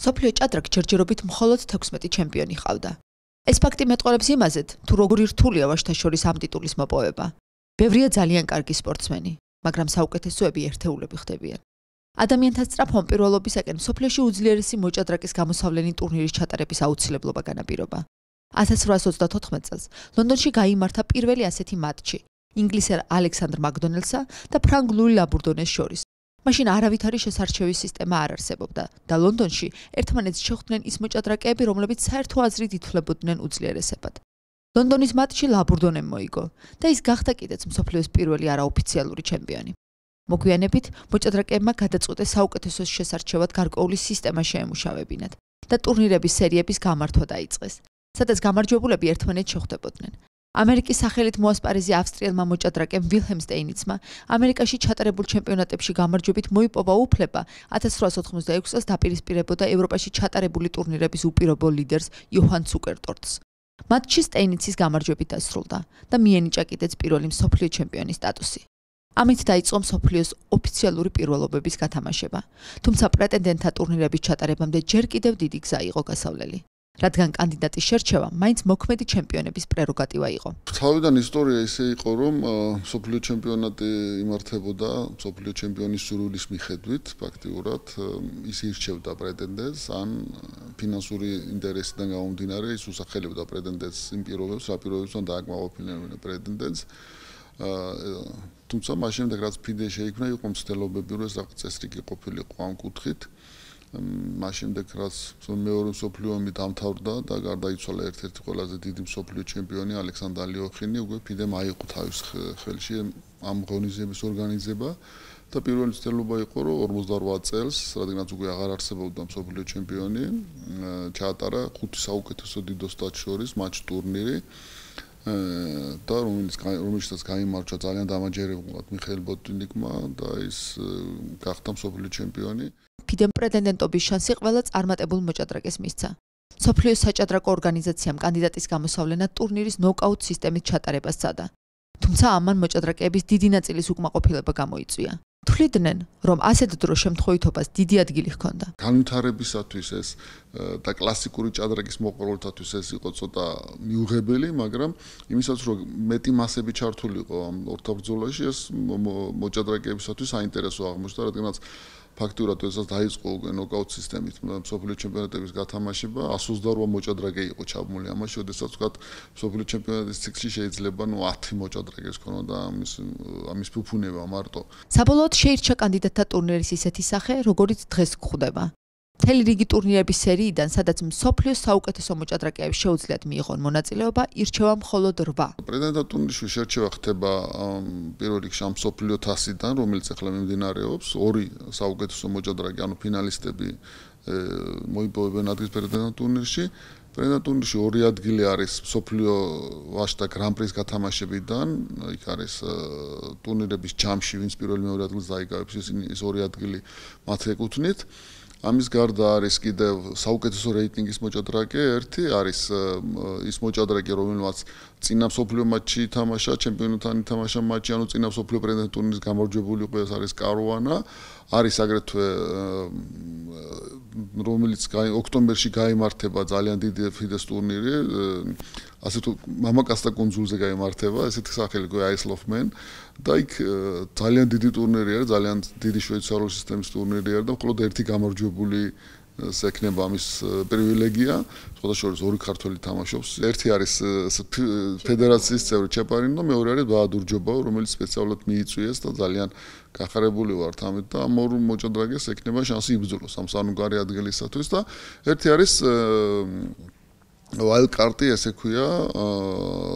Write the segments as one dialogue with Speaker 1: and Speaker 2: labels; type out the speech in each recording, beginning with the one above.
Speaker 1: სოფლიო ჭადრაკ ჯერჯერობით მხოლოდ 16 ჩემპიონი ყავდა. ეს ფაქტი მეტყოლებს იმაზეთ, თუ როგორი რთულია ვაჟთა შორის ამ ტიტულის მოპოვება. ბევრია ძალიან კარგი სპორტსმენი, მაგრამ საუკეთესოები ერთეულები ხდებიან. ადამიანთა სწრაფონ პირველობისაკენ სოფლიოში უძლიერესი მოჭადრაკის გამოსავლენი ტურნირის ჩატარების აუცილებლობა განაპირობა. 1834 წელს ლონდონში გამართა პირველი ასეთი მატჩი ინგლისელ ალექსანდრ მაკდონელსა და ფრანგ ლუი ლაბურდონეს შორის. მაშინ არავითარი შესარჩევის სისტემა არ არსებობდა და ლონდონში ერთმანეთს შეხვდნენ ის მოჭადრაკეები, რომლებიც საერთო აზრით ითვლებოდნენ უძლიერესებად. ლონდონის მატჩი ლაბურდონემ მოიგო და ის გახდა კიდეც მსოფლიოს პირველი არაოფიციალური ჩემპიონი. მოგვიანებით მოჭადრაკეებმა გადაწყვიტეს საუკეთესოს შესარჩევად გარკვეული სისტემა შეემუშავებინათ და ტურნირების სერიების გამართვა დაიწყეს. სადაც გამარჯვებულები ერთმანეთს შეხვდებოდნენ. ამერიკის სახელით მოასპარეზე ავსტრიელმა მოჭადრაკემ ვილჰემ სტეინიცმა ამერიკაში ჩატარებულ ჩემპიონატებში გამარჯვებით მოიპოვა უფლება 1886 წელს დაპირისპირებოდა ევროპაში ჩატარებული ტურნირების უპირობო ლიდერს იოჰან ცუკერტორტს. მატჩი სტეინიცის გამარჯვებით დასრულდა და მიენიჭა კიდეც პირველი მსოფლიო ჩემპიონის სტატუსი. ამით დაიწყო მსოფლიოს ოფიციალური პირველობების გათამაშება. თუმცა პრეტენდენტთა ტურნირების ჩატარებამდე ჯერ კიდევ დიდი გზა იყო გასავლელი. რადგან კანდიდატის შერჩევა მაინც მოქმედი ჩემპიონების პრეროგატივა იყო.
Speaker 2: თავიდან ისტორია ისე იყო, რომ სოფლიო ჩემპიონატი იმართებოდა სოფლიო ჩემპიონის სურვილის მიხედვით, ფაქტიურად ის ირჩევდა პრეტენდენტს, ან ფინანსური ინტერესიდან გამომდინარე, ის უსახელებდა პრეტენდენტს იმ პირობებს, რა პირობებთან დააკმაყოფილებდნენ პრეტენდენტს. თუმცა მაშინ შემდეგ რაც ფიდე შეიქმნა, იყო მცდელობები, რომ ეს რაღაც წესრიგი ყოფილიყო ამ კუთხით. მაშინ შემდეგ რაც მეორე სოფლიო ომი დამთავრდა და გარდაიცვალა ერთ-ერთი ყველაზე დიდი სოფლიო ჩემპიონი ალექსანდრ ალიოხინი, უკვე ფიდემ აიყო თავის ხელში ამ ღონისძიების ორგანიზება და პირველი ცდელობა იყო რომ 58 წელს, რადგანაც უკვე აღარ არსებობდა სოფლიო ჩემპიონი, ჩაატარა ხუთი საუკეთესო დიდოსტატ შორის მატჩ ტურნირი და რომელიც რომელშიც გამარჯვა ძალიან დამაჯერებლად მიხეილ ბოტინიკმა და ის გახდა სოფლიო ჩემპიონი.
Speaker 1: ფიდემ პრეტენდენტობის შანსი ყველა წარმატებულ მოჭადრაკეს მისცა. სოფლიოს საჭადრაკო ორგანიზაციამ კანდიდატის გამოსავლენა ტურნირის ნოკაუტ სისტემით ჩატარებას სცადა. თუმცა ამან მოჭადრაკეების დიდი ნაწილის უკმაყოფილება გამოიწვია. თვლიდნენ, რომ ასეთ დრო შემთხვევითობას დიდი ადგილი ჰქონდა.
Speaker 2: განვითარებისათვის ეს და კლასიკური ჭადრაკის მოყოლთათვის ეს იყო ცოტა მიუღებელი, მაგრამ იმისაც რომ მეტი მასები ჩართულიყო ამ ორთაბრძოლაში, ეს მოჭადრაკეებისათვის საინტერესო აღმოჩნდა, რადგანაც ფაქტურად ესაც დაიწყო ნოკაუტ სისტემით. სოფლიო ჩემპიონატების გათამაშება 128 მოჭადრაკე იყო ჩაბმული. ამაში შესაძაც ვთქვათ სოფლიო ჩემპიონატის ციკლში შეიძლება ნუ 10 მოჭადრაკეს ქონოდა ამის ამის ფუფუნება მარტო.
Speaker 1: საბოლოოდ შეირჩა კანდიდატთა ტურნირის ისეთი სახე როგორიც დღეს გვხვდება მთელი რიგი ტურნირების სერიიდან, სადაც მსოფლიოს საუკეთესო მოჭადრაკეებს შეუძლიათ მიიღონ მონაწილეობა, ირჩევა მხოლოდ 8.
Speaker 2: პრეზიდენტ ტურნირში შერჩევა ხდება პირველ რიგში ამ მსოფლიო თასიდან, რომელიც ახლა მიმდინარეობს, ორი საუკეთესო მოჭადრაკე, ანუ ფინალისტები მოიპოვებენ ადგილს პრეზიდენტ ტურნირში. პრეზიდენტ ტურნირში ორი ადგილი არის მსოფლიო ვაშტა გრან-პრის გათამაშებიდან, იქ არის ტურნირების ჯამში, ვინც პირველ მეორე ადგილს დაიკავებს, ის ორი ადგილი მათ ეკუთვნით. ამის გარდა არის კიდევ საუკეთესო რეიტინგის მოჭადრაკე. ერთი არის ის მოჭადრაკე რომელმაც წინა სოფლიო მატჩი ითამაშა ჩემპიონთან ითამაშა მატჩი ანუ წინა სოფლიო პრეზიდენტ ტურნირის გამარჯვებული იყო ეს არის კაროვანა არის აგრეთვე რომელიც ოქტომბერში გამართება ძალიან დიდი ფიდეს ტურნირი ასე თუ მამაკაცთა კონძულზე გამართება ესეთი სახელი გო აისლოფმენ და იქ ძალიან დიდი ტურნირი არის ძალიან დიდი შვეიცარიული სისტემის ტურნირი არის და მხოლოდ ერთი გამარჯვებული სექნება ამის პრივილეგია. სხვა შორის ორი ქართველი თამაშობს. ერთი არის ფედერაციის წევრი ჩაპარინო მეორე არის ბაადურჯობა რომელიც სპეციალურად მიიწვიეს და ძალიან გახარებული ვართ ამით და ამ ორ მოჭადრაკეს ექნება შანსი იბრძოლოს ამ სანუგარი ადგილისათვის და ერთი არის ვაილკარტი ესე ქვია,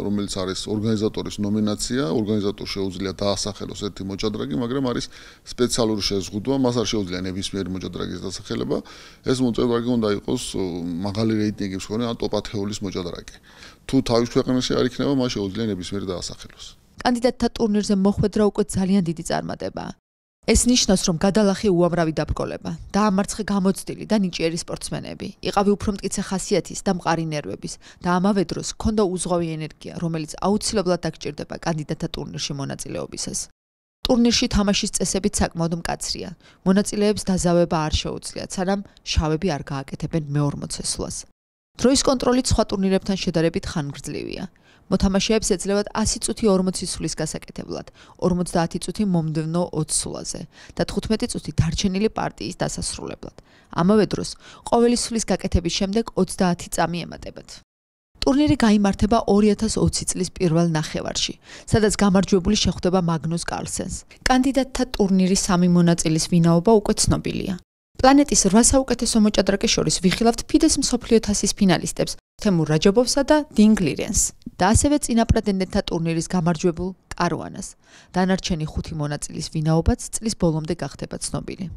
Speaker 2: რომელიც არის ორგანიზატორის ნომინაცია, ორგანიზატორ შეუძლია დაასახელოს ერთი მოჭადრაკე, მაგრამ არის სპეციალური შეზღუდვა, მას არ შეუძლია ნებისმიერი მოჭადრაკის დასახელება. ეს მოჭადრაკე უნდა იყოს მაღალი რეიტინგის მქონე, ან ტოპ-10-ის მოჭადრაკე. თუ თავის ქვეყანაში არ იქნება, მას შეუძლია ნებისმიერი დაასახელოს.
Speaker 1: კანდიდატთა ტურნირზე მოხვედრა უკვე ძალიან დიდი წარმატებაა. ეს ნიშნავს, რომ გადალახი უამრავი დაბრკოლება, დაამარცხე გამოცდილი და ნიჭიერი სპორტსმენები, იყავი უფრო მტკიცე ხასიათის და მყარი ნერვების და ამავე დროს ჰქონდა უზღვავი ენერგია, რომელიც აუცილებლად დაგჭირდება კანდიდატთა ტურნირში მონაწილეობისას. ტურნირში თამაშის წესებიც საკმაოდ მკაცრია. მონაწილეებს დაზავება არ შეუძლიათ, სანამ შავები არ გააკეთებენ მე-40 წესლას. დროის კონტროლი სხვა ტურნირებთან შედარებით ხანგრძლივია. მოთამაშეებს ეძლევათ 100 წუთი 40 სულის გასაკეთებლად, 50 წუთი მომდევნო 20 სულაზე და 15 წუთი დარჩენილი პარტიის დასასრულებლად. ამავე დროს, ყოველი სულის გაკეთების შემდეგ 30 წამი ემატებათ. ტურნირი გამართება 2020 წლის პირველ ნახევარში, სადაც გამარჯვებული შეხვდება მაგნუს კარლსენს. კანდიდატთა ტურნირის სამი მონაწილის ვინაობა უკვე ცნობილია. პლანეტის 8 საუკეთესო მოჭადრაკე შორის ვიხილავთ ფიდეს მსოფლიო თასის ფინალისტებს, თემურ რაჯობოვსა და დინგ ლირენს და ასევე წინაპრეტენდენტთა ტურნირის გამარჯვებულ კარუანას. დანარჩენი 5 მონაწილის ვინაობაც წლის ბოლომდე გახდება ცნობილი.